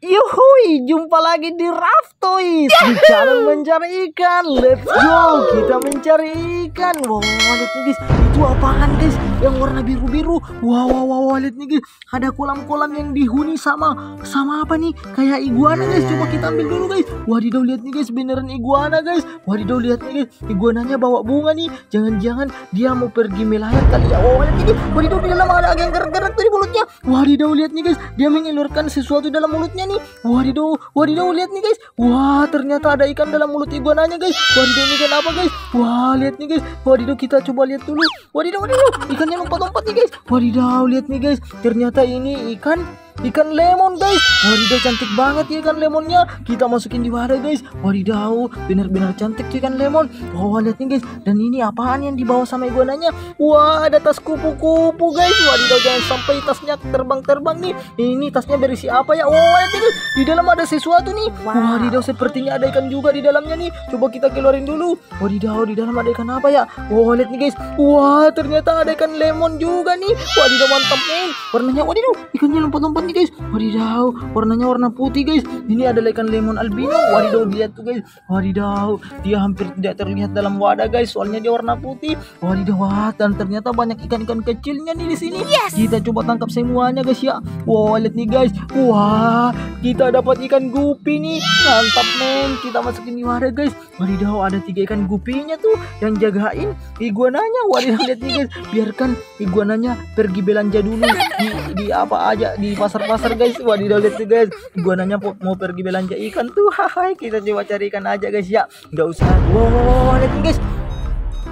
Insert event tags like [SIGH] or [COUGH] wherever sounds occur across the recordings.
Yuhui, jumpa lagi di Raftoys di channel mencari ikan. Let's go, kita mencari ikan. Wow, lihat nih guys, itu apaan guys? Yang warna biru-biru. Wow, wow, wow, wow, lihat nih guys, ada kolam-kolam yang dihuni sama sama apa nih? Kayak iguana guys. Coba kita ambil dulu guys. Wadidaw, lihat nih guys, beneran iguana guys. Wadidaw, lihat nih guys, iguananya bawa bunga nih. Jangan-jangan dia mau pergi melayang kali ya. Wow, lihat nih guys, wadidaw di dalam ada yang gerak-gerak di mulutnya. Wadidaw, lihat nih guys, dia mengilurkan sesuatu dalam mulutnya nih. Wadidaw, wadidaw, lihat nih guys. Wah, ternyata ada ikan dalam mulut iguananya guys. Wadidaw, ini ikan apa guys? Wah, lihat nih guys. Wadidaw, kita coba lihat dulu. Wadidaw, wadidaw, ikannya lompat-lompat nih guys. Wadidaw, lihat nih guys. Ternyata ini ikan ikan lemon guys. Wadidaw cantik banget ya ikan lemonnya. Kita masukin di wadah guys. Wadidaw benar-benar cantik tuh ikan lemon. Wah lihat nih guys. Dan ini apaan yang dibawa sama iguananya? Wah ada tas kupu-kupu guys. Wadidaw jangan sampai tasnya terbang-terbang nih. Ini tasnya berisi apa ya? Wah lihat nih guys. Di dalam ada sesuatu nih. Wadidaw sepertinya ada ikan juga di dalamnya nih. Coba kita keluarin dulu. Wadidaw di dalam ada ikan apa ya? Wah lihat nih guys. Wah ternyata ada ikan lemon juga nih. Wadidaw mantap nih warnanya wadidaw ikannya lompat-lompat nih guys. Wadidaw warnanya warna putih guys. Ini adalah ikan lemon albino. Wadidaw lihat tuh guys. Wadidaw dia hampir tidak terlihat dalam wadah guys. Soalnya dia warna putih. Wadidaw wah dan ternyata banyak ikan-ikan kecilnya nih di sini. Kita coba tangkap semuanya guys ya. Wah lihat nih guys. Wah kita dapat ikan gupi nih. Mantap men. Kita masukin di wadah guys. Wadidaw ada tiga ikan gupinya tuh yang jagain iguananya. Wadidaw lihat nih guys. Biarkan iguananya pergi belanja dulu. Di, di apa aja di pasar-pasar guys wadidaw lihat tuh guys iguananya mau, mau pergi belanja ikan tuh hahaha kita coba cari ikan aja guys ya nggak usah wow, wow, wow, lihat guys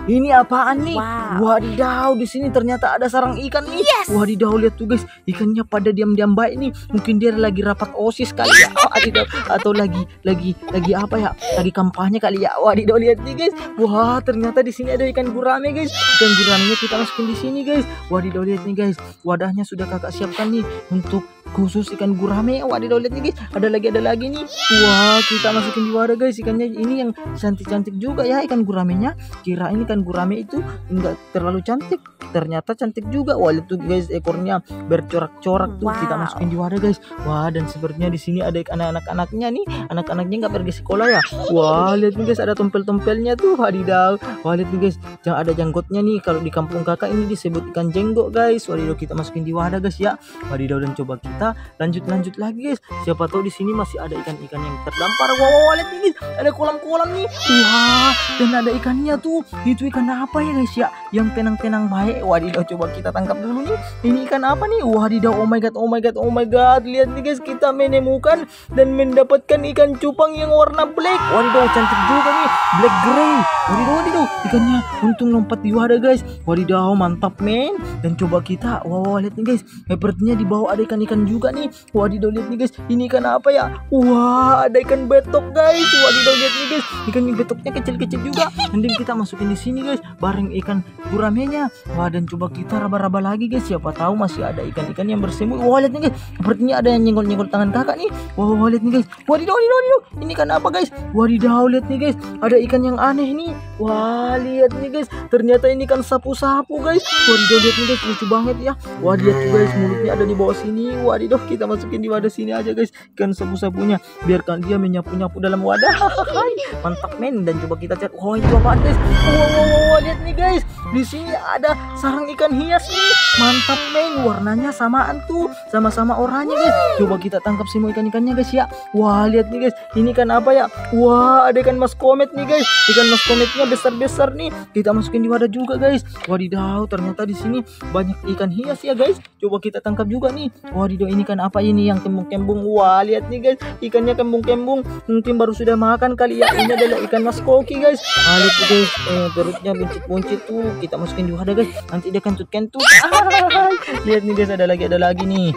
ini apaan nih? Wow. Wadidaw, di sini ternyata ada sarang ikan nih. Wadidaw, lihat tuh guys, ikannya pada diam-diam baik nih. Mungkin dia lagi rapat osis kali ya. Wadidaw, atau lagi lagi lagi apa ya? Lagi kampanye kali ya. Wadidaw, lihat nih guys. Wah, ternyata di sini ada ikan gurame guys. Ikan guramenya kita masukin di sini guys. Wadidaw, lihat nih guys. Wadahnya sudah kakak siapkan nih untuk khusus ikan gurame. Wadidaw, lihat nih guys. Ada lagi ada lagi nih. Wah, kita masukin di wadah guys. Ikannya ini yang cantik-cantik juga ya ikan guramenya. Kira ini ikan gurame itu enggak terlalu cantik. Ternyata cantik juga. Wah, lihat tuh guys ekornya bercorak-corak tuh. Kita Wow. masukin di wadah guys. Wah, dan sepertinya di sini ada anak-anak-anaknya nih. Anak-anaknya nggak pergi sekolah ya. Wah, lihat nih guys ada tompel-tompelnya tuh. Wadidaw. Wah, lihat nih guys. Jangan ada janggotnya nih. Kalau di kampung kakak ini disebut ikan jenggot guys. Wadidaw kita masukin di wadah guys ya. Wadidaw dan coba kita lanjut-lanjut lagi guys. Siapa tahu di sini masih ada ikan-ikan yang terdampar. Wah, wah, lihat guys. Ada kolam-kolam nih. Wah, dan ada ikannya tuh. Itu ikan apa ya guys ya? Yang tenang-tenang baik. Wadidaw coba kita tangkap dulu nih. Ini ikan apa nih? Wadidaw, oh my god, oh my god, oh my god. Lihat nih guys, kita menemukan dan mendapatkan ikan cupang yang warna black. Wadidaw, cantik juga nih. Black gray. Wadidaw, wadidaw. Ikannya untung lompat di wadah guys. Wadidaw, mantap men. Dan coba kita, wow, wow, lihat nih guys. Sepertinya di bawah ada ikan-ikan juga nih. Wadidaw, lihat nih guys. Ini ikan apa ya? Wah, ada ikan betok guys. Wadidaw, lihat nih guys. Ikan betoknya kecil-kecil juga. Mending kita masukin di sini guys. Bareng ikan guramenya. Wah, dan coba kita raba-raba lagi guys. Siapa tahu masih ada ikan-ikan yang bersembunyi. Wah, lihat nih guys. Sepertinya ada yang nyenggol-nyenggol tangan kakak nih. Wah, wah, lihat nih guys. Wadidaw, wadidaw, wadidaw. Ini ikan apa guys? Wadidaw, lihat nih guys. Ada ikan yang aneh nih. Wah, lihat nih guys. Ternyata ini ikan sapu-sapu guys. Wadidaw, lihat nih guys. Lucu banget ya. Wah, lihat guys. Mulutnya ada di bawah sini. Wadidaw, kita masukin di wadah sini aja guys. Ikan sapu-sapunya. Biarkan dia menyapu-nyapu dalam wadah. Mantap men. Dan coba kita cari. Wah, itu apaan guys? Wah, wah, wah, lihat nih guys. Di sini ada sarang ikan hias nih. Mantap men. Warnanya samaan tuh. Sama-sama oranye guys. Coba kita tangkap semua ikan-ikannya guys ya. Wah, lihat nih guys. Ini ikan apa ya? Wah, ada ikan mas komet nih guys. Ikan mas kometnya besar-besar nih. Kita masukin di wadah juga guys. Wadidaw, ternyata di sini banyak ikan hias ya guys. Coba kita tangkap juga nih. Wadidaw, ini kan apa ini yang kembung-kembung? Wah, lihat nih guys. Ikannya kembung-kembung. Mungkin baru sudah makan kali ya. Ini adalah ikan mas koki guys. Ah, lihat guys. Eh, perutnya buncit-buncit tuh. Kita masukin di wadah guys. Nanti dia kentut-kentut. Lihat nih guys, ada lagi ada lagi nih.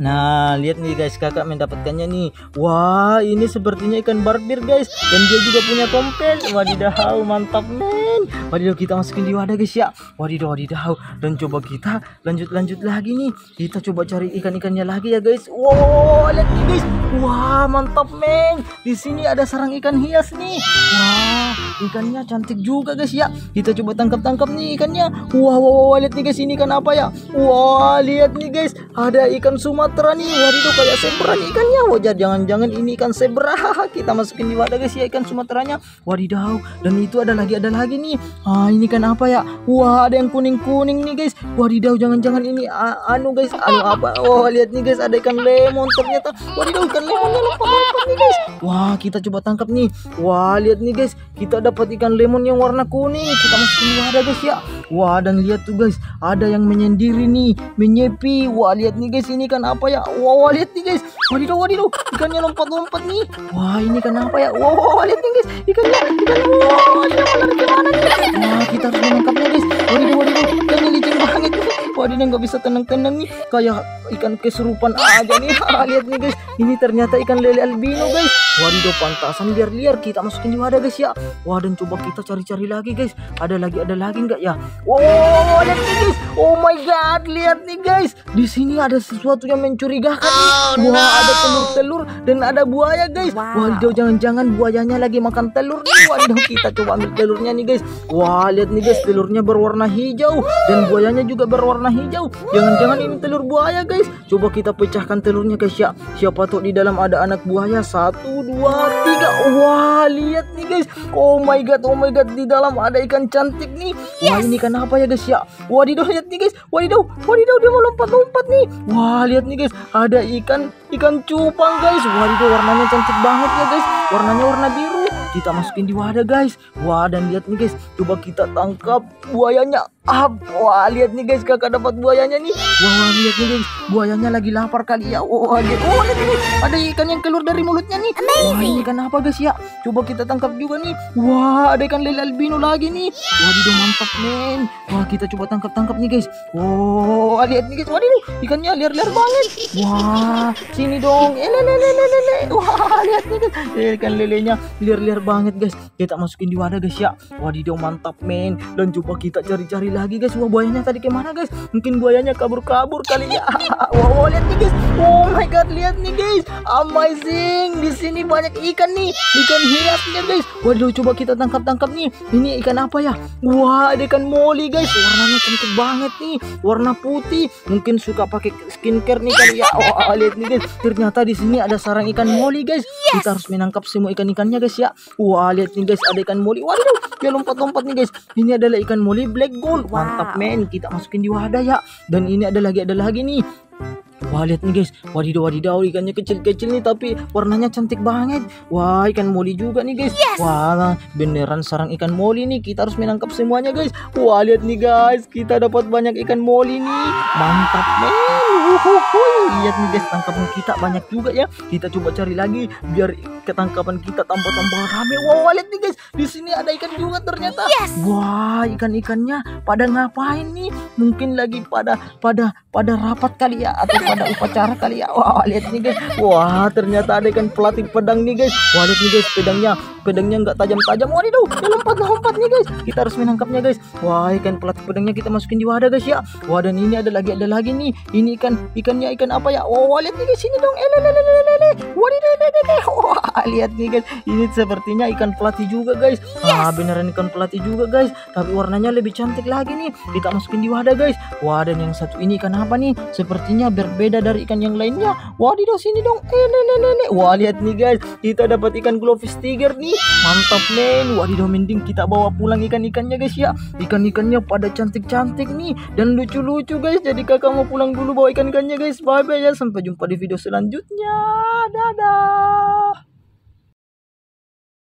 Nah, lihat nih guys, kakak mendapatkannya nih. Wah, ini sepertinya ikan barbir guys. Dan dia juga punya tompel. Wadidaw, mantap men. Wadidaw, kita masukin di wadah guys ya. Wadidaw, wadidaw. Dan coba kita lanjut-lanjut lagi nih. Kita coba cari ikan-ikannya lagi ya guys. Wow, lihat nih guys. Wah, mantap, men. Di sini ada sarang ikan hias nih. Wah, ikannya cantik juga, guys ya. Kita coba tangkap-tangkap nih ikannya. Wah, wah, wah, lihat nih guys, ini ikan apa ya? Wah, lihat nih guys, ada ikan Sumatera nih. Waduh, kayak zebra nih ikannya. Wajar, jangan-jangan ini ikan zebra. [LAUGHS] Kita masukin di wadah guys ya ikan Sumateranya. Wadidaw, dan itu ada lagi, ada lagi nih. Ah, ini kan apa ya? Wah, ada yang kuning-kuning nih guys. Wadidaw, jangan-jangan ini anu guys, anu apa? Wah, lihat nih guys, ada ikan lemon ternyata. Wadidaw, ikan lemonnya lompat-lompat nih guys. Wah, kita coba tangkap nih. Wah, lihat nih guys, kita dapat ikan lemon yang warna kuning. Kita masukin wadah guys ya. Wah, dan lihat tuh guys, ada yang menyendiri nih, menyepi. Wah, lihat nih guys, ini kan apa ya? Wah, wah lihat nih guys. Wadidaw, wadidaw, ikannya lompat-lompat nih. Wah, ini kan apa ya? Wah, wah, wah, lihat nih guys, ikannya, ikannya, wah, wadidaw, lari ke mana nih? Wah, kita harus menangkapnya guys. Wadidaw, wadidaw, ikannya licin banget. Wadidaw, nggak bisa tenang-tenang nih. Kayak ikan kesurupan aja nih. [LAUGHS] Lihat nih guys, ini ternyata ikan lele albino guys. Wadidaw, pantasan liar-liar. Kita masukin di wadah guys ya. Wah, dan coba kita cari-cari lagi guys. Ada lagi, ada lagi nggak ya? Wow, wow, wow, lihat nih guys. Oh my god, lihat nih guys. Di sini ada sesuatu yang mencurigakan nih. Wah, ada telur-telur dan ada buaya guys. Wadidaw, jangan-jangan buayanya lagi makan telur nih. Wadidaw, kita coba ambil telurnya nih guys. Wah, lihat nih guys, telurnya berwarna hijau dan buayanya juga berwarna hijau. Jangan-jangan ini telur buaya guys. Coba kita pecahkan telurnya guys ya. Siapa tahu di dalam ada anak buaya. Satu, dua, tiga. Wah, lihat nih guys. Oh my god, oh my god, di dalam ada ikan cantik nih. Wah, ini ikan apa ya guys ya? Wadidaw, lihat nih guys. Wadidaw, wadidaw dia mau lompat-lompat nih. Wah, lihat nih guys, ada ikan ikan cupang guys. Wadidaw, warnanya cantik banget ya guys. Warnanya warna biru. Kita masukin di wadah guys. Wah, dan lihat nih guys, coba kita tangkap buayanya. Wah, lihat nih guys, kakak dapat buayanya nih. Wah, wah, lihat nih guys, buayanya lagi lapar kali ya. Wah, lihat, oh, lihat nih guys, ada ikan yang keluar dari mulutnya nih. Wah, ini ikan apa guys ya? Coba kita tangkap juga nih. Wah, ada ikan lele albino lagi nih. Wadidaw, mantap men. Wah, kita coba tangkap-tangkap nih guys. Wah, lihat nih guys, wadidaw, ikannya liar-liar banget. Wah, sini dong. Eh, lele, lele, lele. Wah, lihat nih guys, ikan lelenya liar-liar banget guys. Kita masukin di wadah guys ya. Wadidaw, mantap men. Dan coba kita cari-cari lagi guys. Wah, buayanya tadi ke mana guys? Mungkin buayanya kabur-kabur kali ya. [LAUGHS] Wah, wah, lihat nih guys. Oh my god, lihat nih guys. Amazing. Di sini banyak ikan nih. Ikan hiasnya guys. Waduh, coba kita tangkap-tangkap nih. Ini ikan apa ya? Wah, ada ikan moli guys. Warnanya cantik banget nih. Warna putih. Mungkin suka pakai skincare nih kali ya. [LAUGHS] Wah, lihat nih guys. Ternyata di sini ada sarang ikan moli guys. Kita harus menangkap semua ikan-ikannya guys ya. Wah, lihat nih guys, ada ikan moli. Waduh, dia lompat-lompat nih guys. Ini adalah ikan moli black gold. Mantap men. Kita masukin di wadah ya. Dan ini ada lagi, ada lagi nih. Wah lihat nih guys, wadidaw wadidaw ikannya kecil-kecil nih tapi warnanya cantik banget. Wah ikan moli juga nih guys. Wah beneran sarang ikan moli nih kita harus menangkap semuanya guys. Wah lihat nih guys, kita dapat banyak ikan moli nih. Mantap men. Lihat nih guys tangkapan kita banyak juga ya. Kita coba cari lagi biar ketangkapan kita tambah-tambah rame. Wah lihat nih guys, di sini ada ikan juga ternyata. Wah ikan-ikannya pada ngapain nih? Mungkin lagi pada pada pada rapat kali ya atau pada upacara kali ya. Wah, lihat nih guys. Wah, ternyata ada ikan pelatih pedang nih guys. Wah, lihat nih guys, pedangnya pedangnya nggak tajam-tajam. Waduh, dia lompat-lompat nih guys. Kita harus menangkapnya guys. Wah, ikan pelatih pedangnya kita masukin di wadah guys ya. Wah, dan ini ada lagi ada lagi nih. Ini ikan ikannya ikan apa ya? Wah, wah, lihat nih guys, sini dong. Eh, lele, lele, lele, lele. Wah, [LAUGHS] lihat nih guys. Ini sepertinya ikan pelatih juga guys. Ah, beneran ikan pelatih juga guys. Tapi warnanya lebih cantik lagi nih. Kita masukin di wadah guys. Wah, dan yang satu ini ikan apa nih? Sepertinya berbeda dari ikan yang lainnya. Wadidaw, sini dong. Eh, lele, lele. Wah, lihat nih guys. Kita dapat ikan glowfish tiger nih. Mantap men. Wadidaw, mending kita bawa pulang ikan-ikannya guys ya. Ikan-ikannya pada cantik-cantik nih dan lucu-lucu guys. Jadi kakak mau pulang dulu bawa ikan-ikannya guys. Bye bye ya. Sampai jumpa di video selanjutnya. Dah.